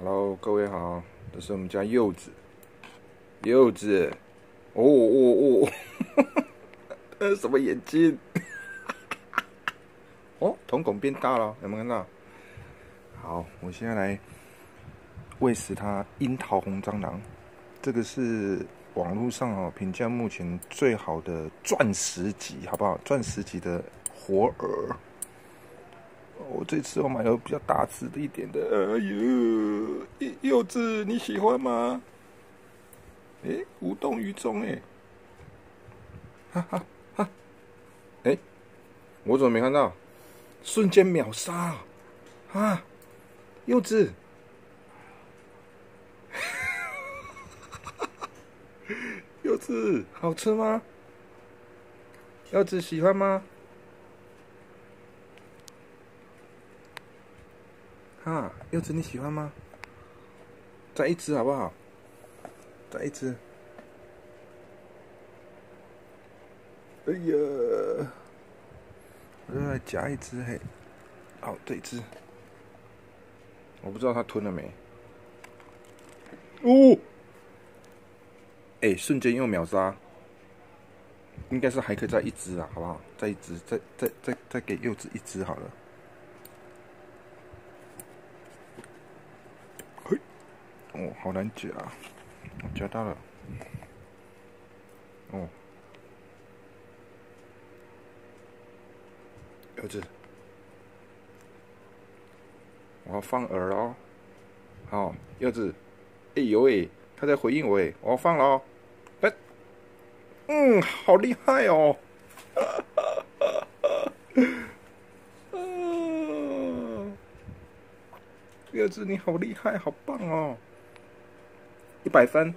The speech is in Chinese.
Hello，各位好，这是我们家柚子。柚子，哦哦哦，呃，什么眼睛？哦，瞳孔变大了，有没有看到？好，我现在来喂食它樱桃红蟑螂。这个是网络上哦评价目前最好的钻石级，好不好？钻石级的活饵。我这次我买了比较大只的一点的。哎呦，柚子你喜欢吗？哎，无动于衷哎，哈哈哈！哎，我怎么没看到？瞬间秒杀啊！柚子，柚子好吃吗？柚子喜欢吗？啊，柚子你喜欢吗？再一只好不好？再一只。哎呀，我再来夹一只嘿。好，这一只。我不知道它吞了没。哦。哎，瞬间又秒杀。应该是还可以再一只啊，好不好？再一只，再再再再给柚子一只好了。哦，好难解啊！我，夹到了。哦，柚子，我要放饵喽。好，柚子，哎呦喂，他在回应我哎，我要放喽。哎，嗯，好厉害哦！柚子你好厉害，好棒哦！一百分。